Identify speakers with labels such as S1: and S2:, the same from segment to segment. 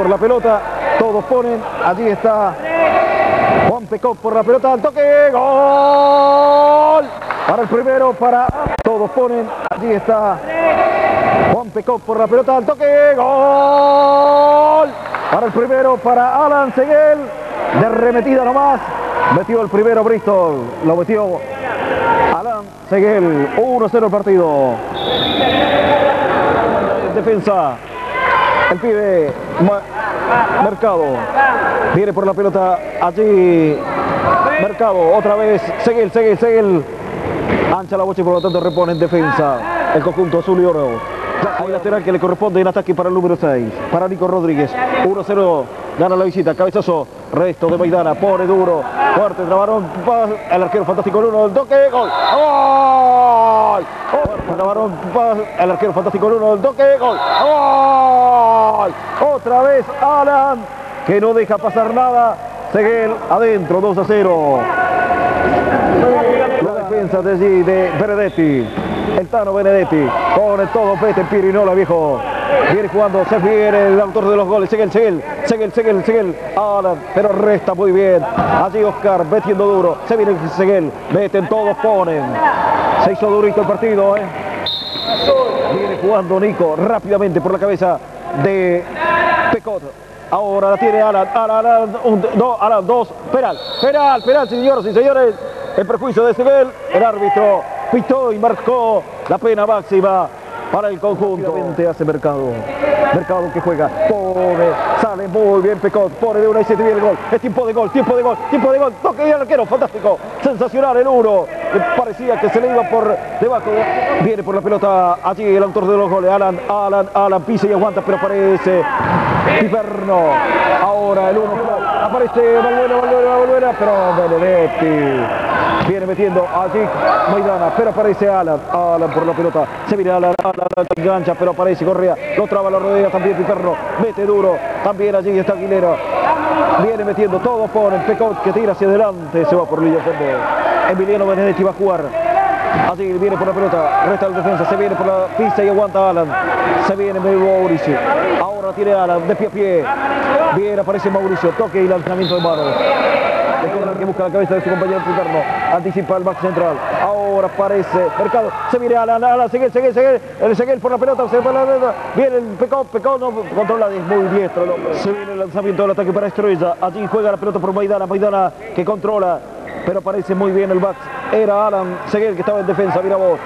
S1: por la pelota, todos ponen, allí está Juan Pecot por la pelota, al toque, gol. Para el primero, para todos ponen, allí está Juan Pecot por la pelota, al toque, gol. Para el primero, para Alan Seguel, de remetida nomás, metió el primero Bristol, lo metió Alan Seguel, 1-0 el partido. Defensa, el pibe Mercado. Viene por la pelota allí. Mercado, otra vez. Seguel, Seguel, Seguel. Ancha la bocha y por lo tanto repone en defensa. El conjunto azul y oro. Hay lateral que le corresponde en ataque para el número 6. Para Nico Rodríguez. 1-0. Gana la visita. Cabezazo. Resto de Maidana. Pone duro. Fuerte. Trabarón. El arquero fantástico. El uno. El toque. Gol. ¡Gol! Trabarón. El arquero fantástico. El uno. El toque. Gol. ¡Gol! Otra vez Alan. Que no deja pasar nada. Seguel adentro. 2 a 0. La defensa de allí de Benedetti. El Tano Benedetti. Pone todo Pete Pirinola, viejo. Viene jugando, se viene el autor de los goles. Seguel, Seguel, Seguel, Seguel, Seguel. Alan, pero resta muy bien. Allí Oscar metiendo duro. Se viene Seguel. Meten todos, ponen. Se hizo durito el partido, ¿eh? Viene jugando Nico rápidamente por la cabeza de Pecot. Ahora la tiene Alan, Alan, Alan, un, dos, Alan, dos, penal, penal, penal, señoras y señores. El perjuicio de Seguel, el árbitro pitó y marcó la pena máxima para el conjunto. Hace Mercado. Mercado que juega, pone, sale muy bien Pecot, pone de una y se viene el gol. Es tiempo de gol, tiempo de gol, tiempo de gol. Toque el arquero, fantástico, sensacional el uno. Parecía que se le iba por debajo. de- Viene por la pelota allí el autor de los goles, Alan, Alan, Alan, pisa y aguanta, pero aparece Piperno. Ahora el uno, aparece Valbuena, Valbuena, Valbuena, pero Benedetti. Viene metiendo allí Maidana, pero aparece Alan, Alan por la pelota, se viene Alan, Alan engancha, pero aparece Correa, lo traba, lo rodea también Piperno, mete duro, también allí está Aguilera, viene metiendo, todos ponen, Pecot que tira hacia adelante, se va por de fondo, Emiliano Benedetti va a jugar, Allí viene por la pelota, resta el defensa, se viene por la pista y aguanta Alan. Se viene Mauricio. Ahora tiene Alan de pie a pie. Bien, aparece Mauricio, toque y lanzamiento de manos. El corner que busca la cabeza de su compañero Piperno. Anticipa el back central. Ahora aparece Mercado. Se viene Alan, Alan, sigue, sigue, sigue. El Seguel por la pelota, se va la pelota. Viene el Pecón, Pecón no controla, es muy diestro el hombre. Se viene el lanzamiento del ataque para Estrella. Allí juega la pelota por Maidana, Maidana que controla pero aparece muy bien el back. Era Alan Seguel que estaba en defensa, mira vos,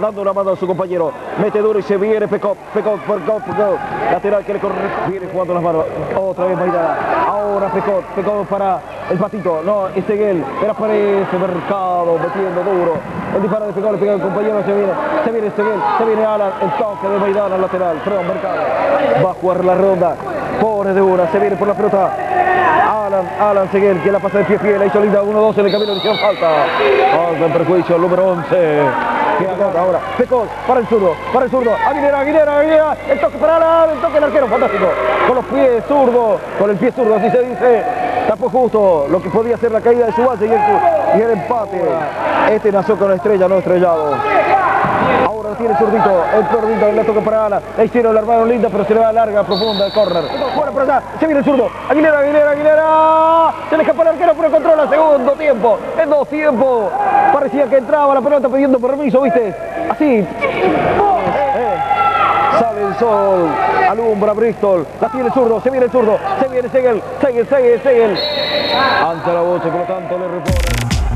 S1: dando una mano a su compañero. Mete duro y se viene Pecop, Pecop, Pecop, Pecop. Lateral que le corre, viene jugando las manos. Otra vez Maidana. Ahora Pecop, Pecop para el patito. No, Seguel, pero aparece Mercado metiendo duro. El disparo de Pecop le pega al compañero, se viene, se viene Seguel, se viene Alan, el toque de Maidana al lateral. Perdón, Mercado. Va a jugar la ronda. Pone de una, se viene por la pelota. Alan, Alan Seguel, que la pasa de pie la hizo linda 1-2 en el camino, hicieron falta. Falta en perjuicio, el número 11. Que ahora. Pecos, para el zurdo, para el zurdo. Aguilera, Aguilera, Aguilera. El toque para Alan, el toque del arquero, fantástico. Con los pies zurdos, con el pie zurdo, así se dice. Tapó justo lo que podía ser la caída de su base y el, empate. Este nació con estrella, no estrellado. Tiene zurdito, el zurdito, le toca para Ala. Le hicieron la armaron linda, pero se le va larga, profunda el córner. Bueno, por allá, se viene el zurdo. Aguilera, Aguilera, Aguilera. Se le escapa el arquero, pero controla segundo tiempo. En dos tiempos. Parecía que entraba la pelota pidiendo permiso, ¿viste? Así. Eh, Sale el sol, alumbra Bristol, la tiene el zurdo, se viene el zurdo, se viene Segel, Segel, Segel, Segel. Ante la bocha, por lo tanto le repone.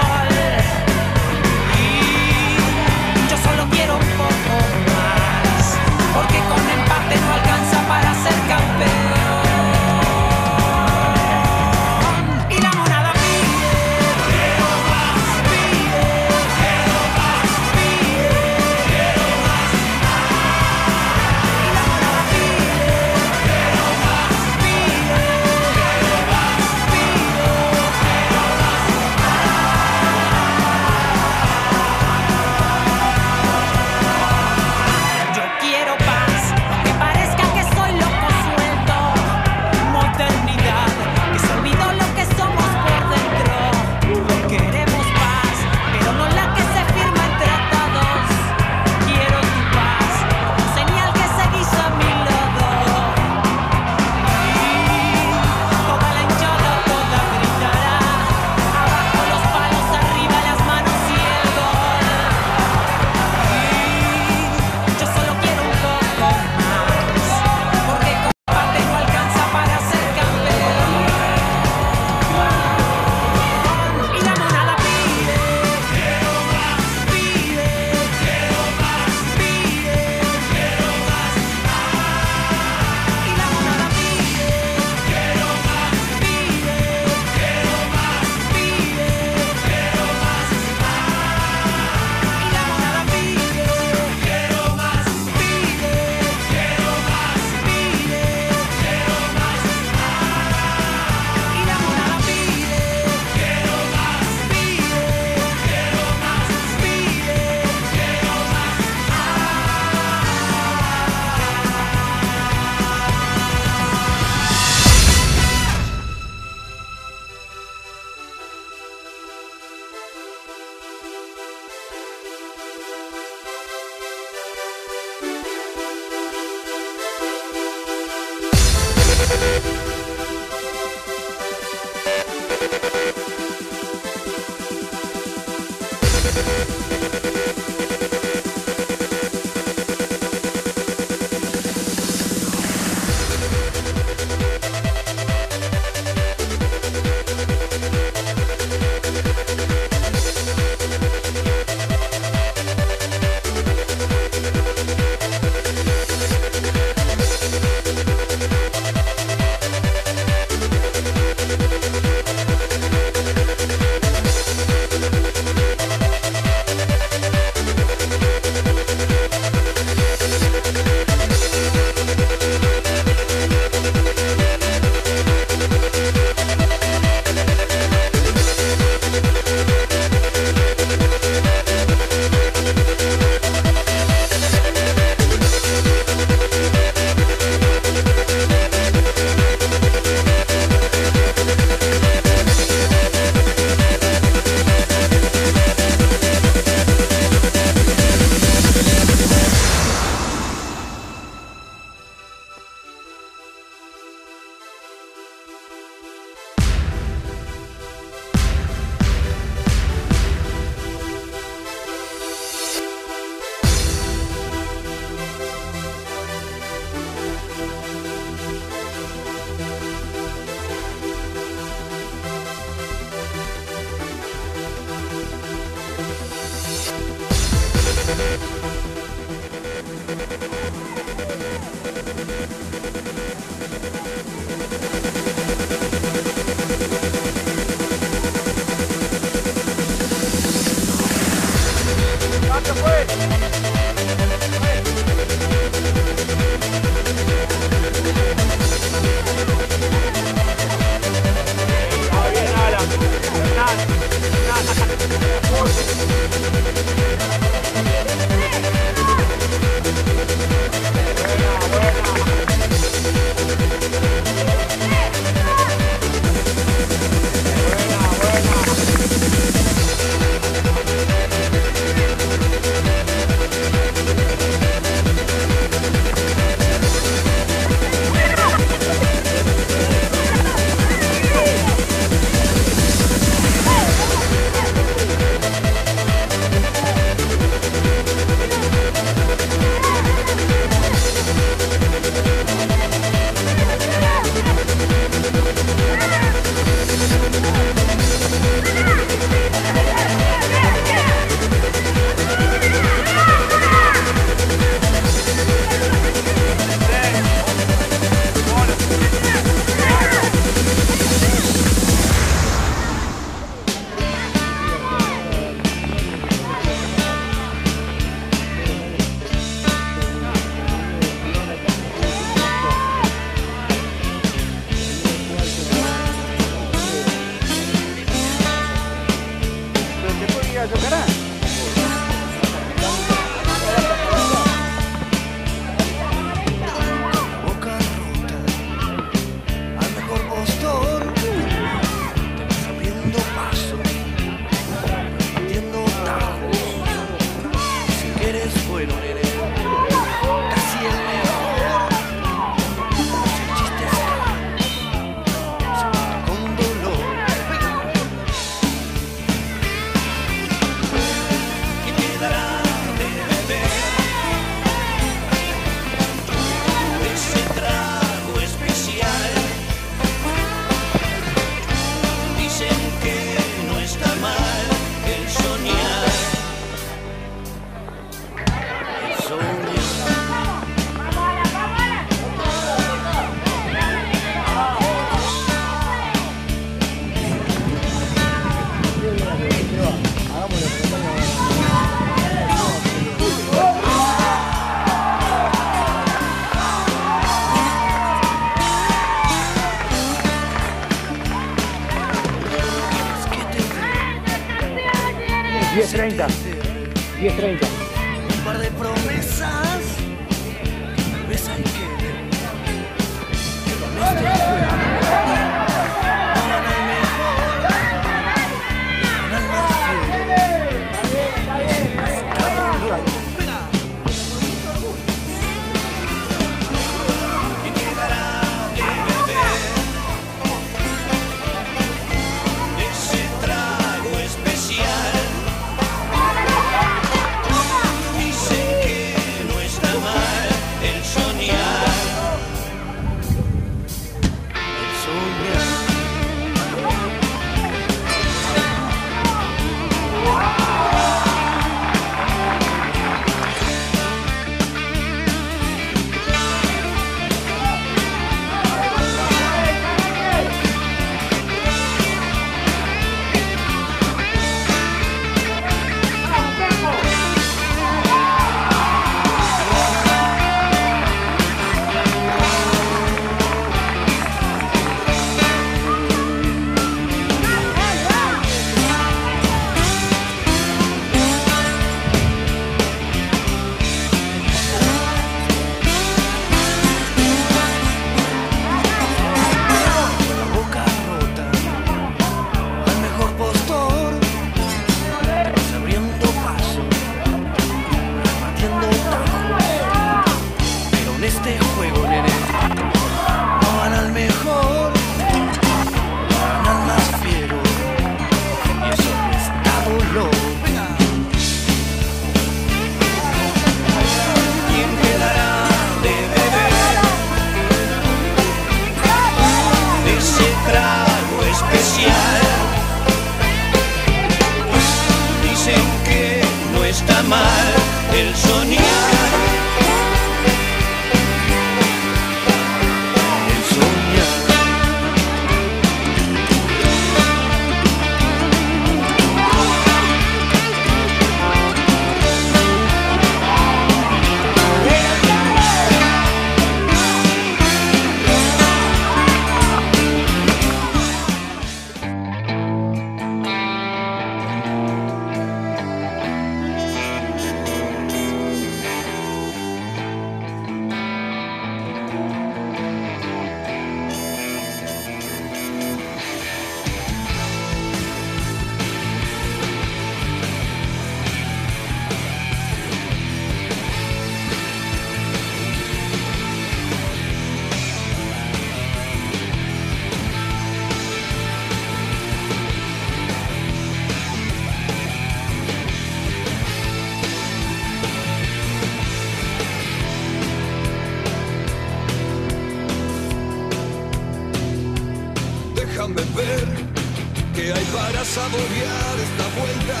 S2: saborear esta vuelta.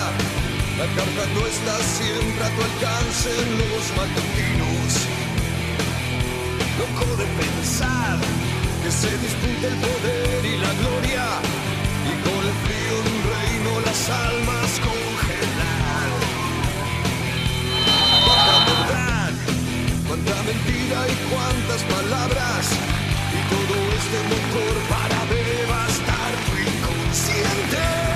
S2: La carta no está siempre a tu alcance en los matutinos. Loco de pensar que se discute el poder y la gloria y con el frío de un reino las almas congelar. Cuánta verdad, cuánta mentira y cuántas palabras y todo este motor para devastar tu inconsciente.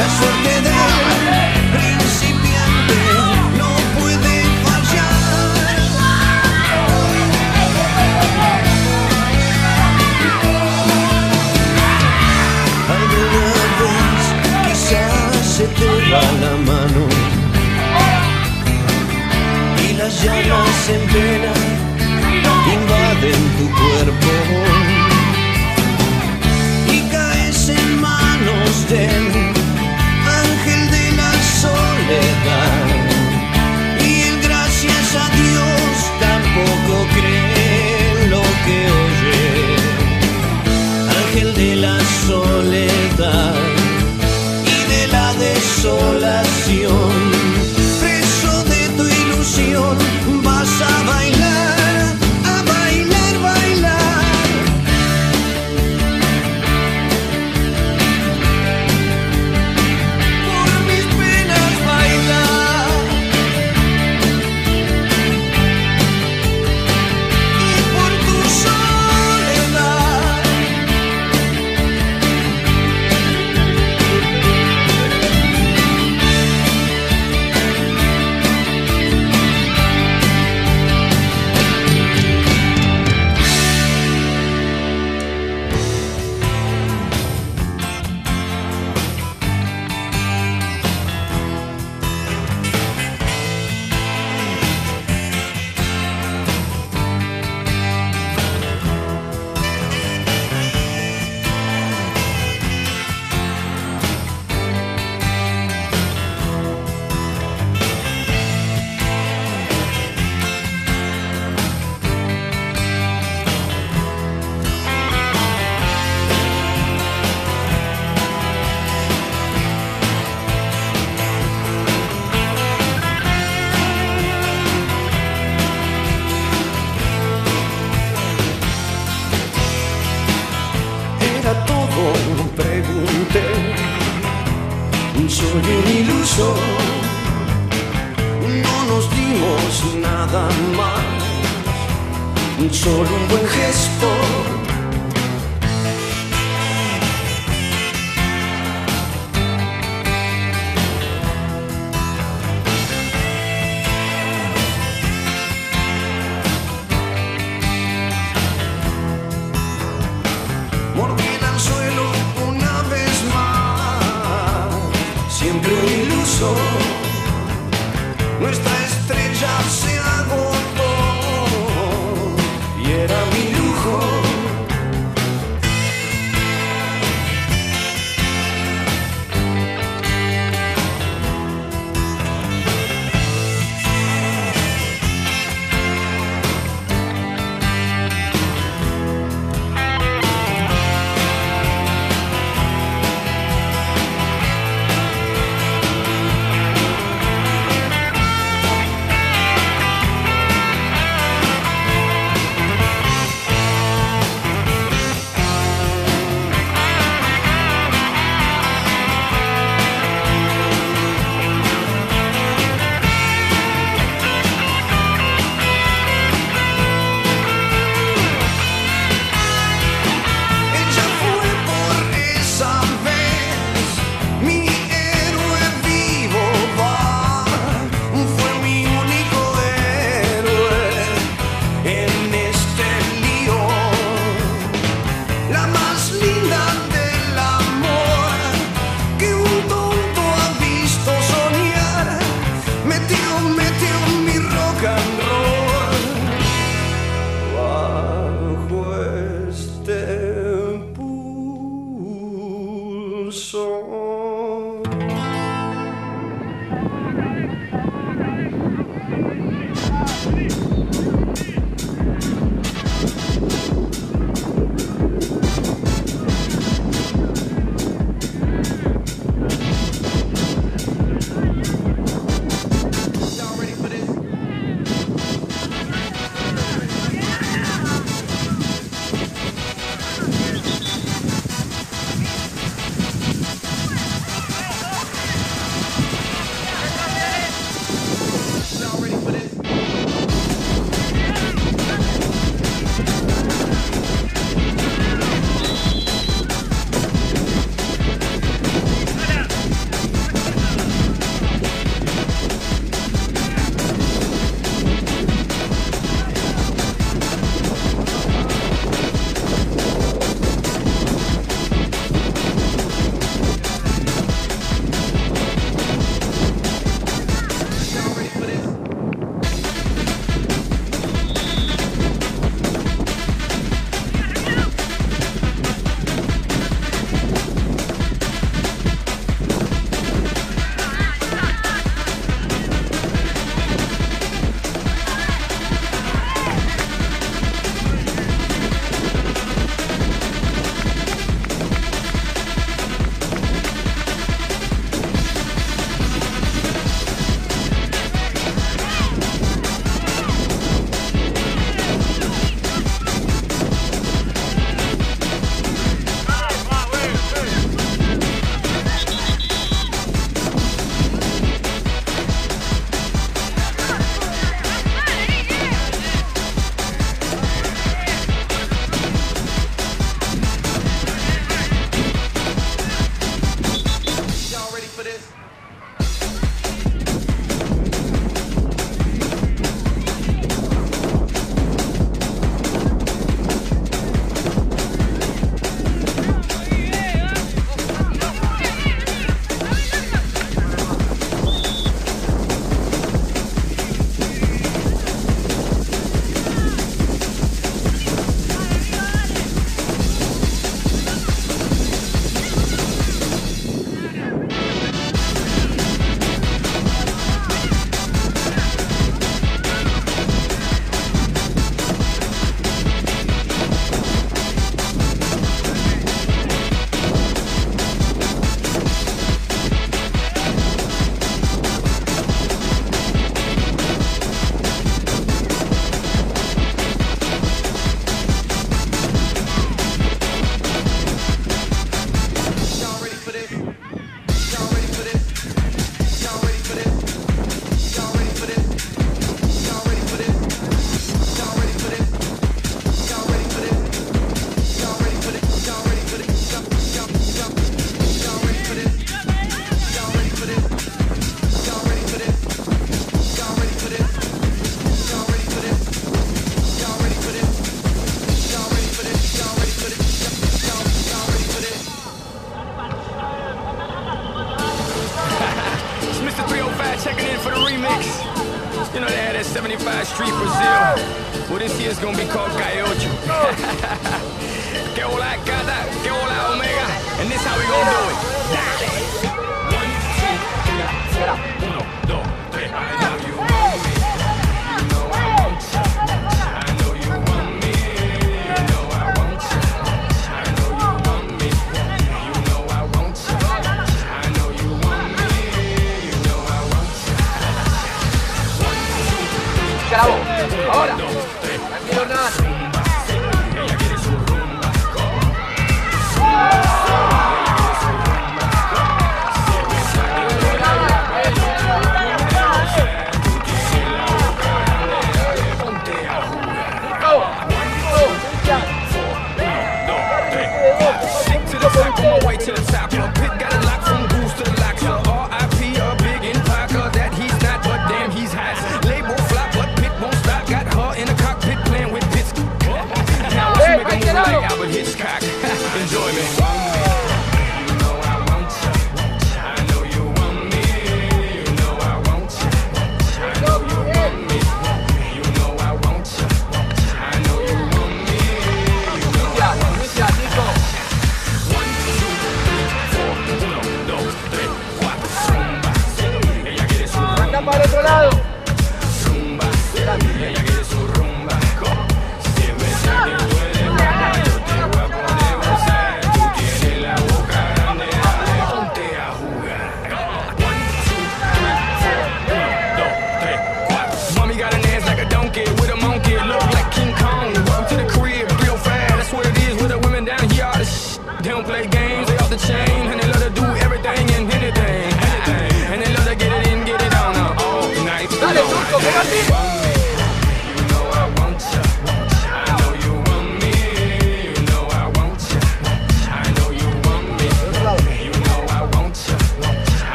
S2: La suerte
S3: Street, Brazil. Well, this year's gonna be called Gaiocho. que hola, gata, que hola, omega. And this how we gonna do it.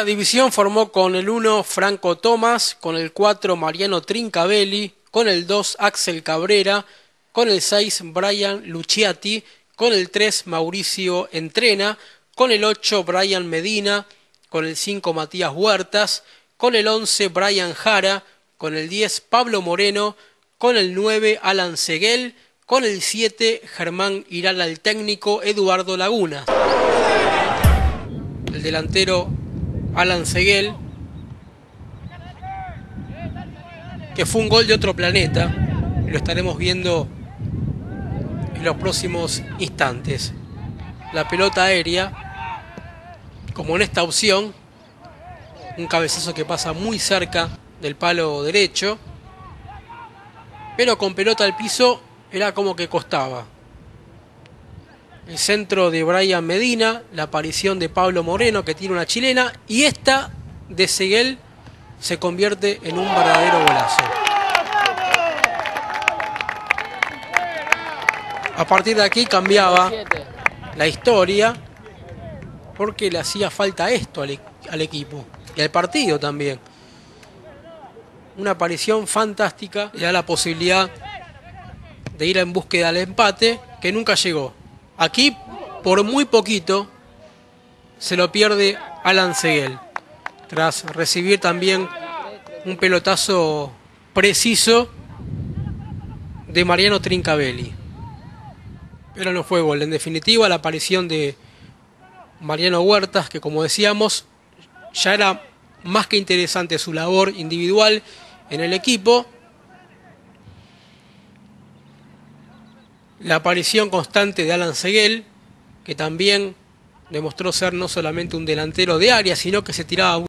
S4: Sexta división formó con el 1 Franco Tomás, con el 4 Mariano Trincavelli, con el 2 Axel Cabrera, con el 6 Brian Luciati, con el 3 Mauricio Entrena, con el 8 Brian Medina, con el 5 Matías Huertas, con el 11 Brian Jara, con el 10 Pablo Moreno, con el 9 Alan Seguel, con el 7 Germán Iral al técnico Eduardo Laguna. El delantero Alan Seguel, que fue un gol de otro planeta, lo estaremos viendo en los próximos instantes. La pelota aérea, como en esta opción, un cabezazo que pasa muy cerca del palo derecho, pero con pelota al piso era como que costaba. El centro de Brian Medina, la aparición de Pablo Moreno que tiene una chilena y esta de Seguel se convierte en un verdadero golazo. A partir de aquí cambiaba la historia porque le hacía falta esto al, al equipo y al partido también. Una aparición fantástica le da la posibilidad de ir en búsqueda del empate que nunca llegó. Aquí, por muy poquito, se lo pierde Alan Seguel, tras recibir también un pelotazo preciso de Mariano Trincavelli. Pero no fue gol. En definitiva, la aparición de Mariano Huertas, que como decíamos, ya era más que interesante su labor individual en el equipo. La aparición constante de Alan Seguel, que también demostró ser no solamente un delantero de área, sino que se tiraba